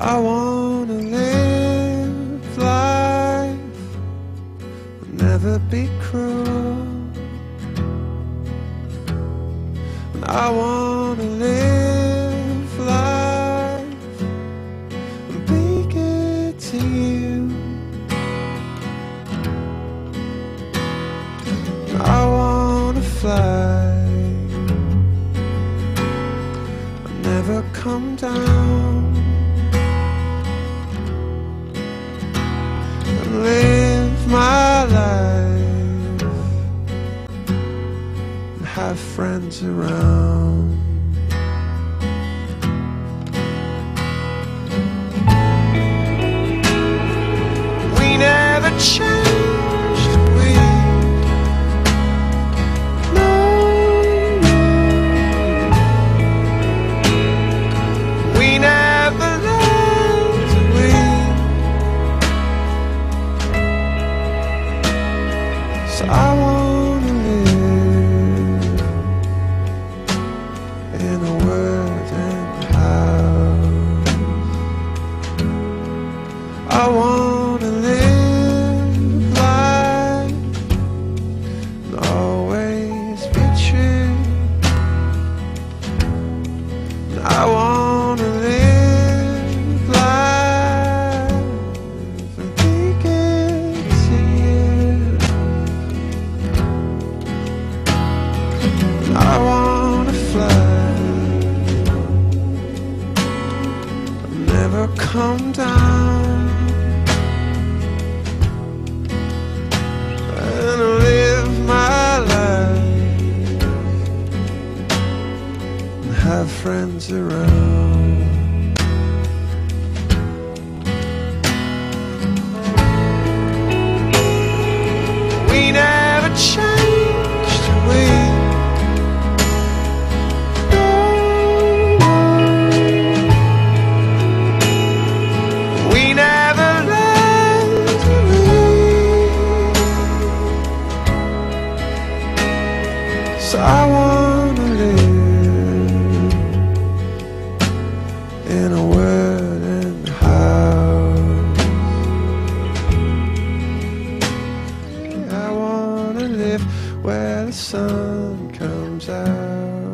I wanna live life, never be cruel. I wanna live life and be good to you. I wanna fly, and never come down. Have friends around. We never changed, we no, we never we. So I wanna in a wooden house. I wanna live life and always be true. I wanna never come down, and live my life, and have friends around. Live where the sun comes out.